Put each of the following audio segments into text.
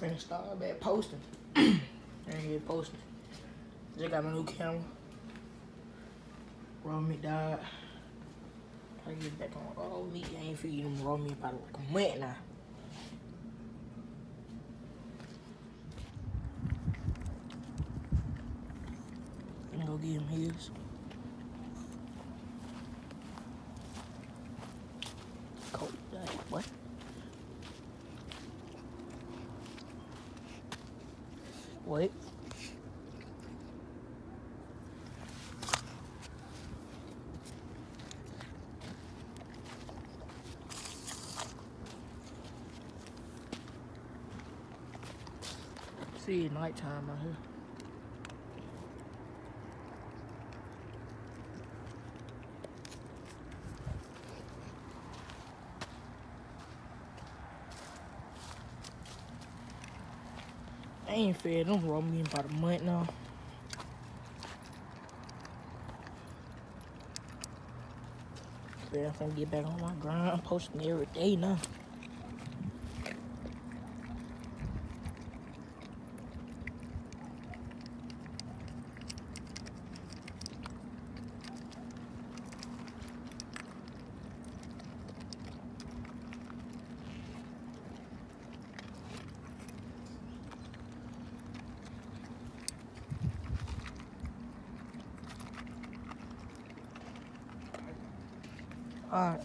finna start back posting. I ain't get posting. Just got my new camera. Raw meat died. Gotta get back on raw meat. I ain't feeding them raw meat about like a month now. I'm gonna go get him his. Wait. See it nighttime out here. I ain't fed them raw meat about a month now. I'm gonna get back on my grind. I'm posting every day now. Alright.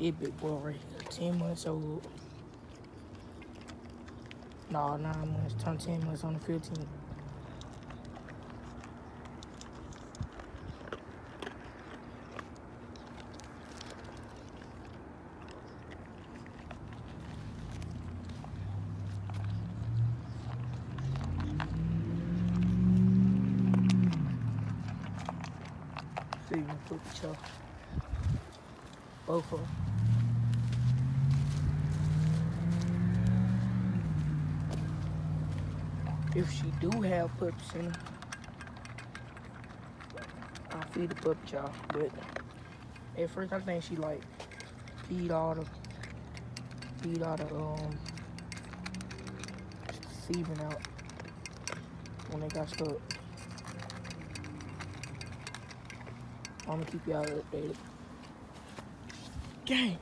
It big boy right here, 10 months old. No, 9 months, turn 10 months on the 15th. Both of them. If she do have pups in her, I'll feed the pup y'all. But at first I think she like feed all the feed all the um semen out when they got stuck. I'm gonna keep y'all updated. Gang.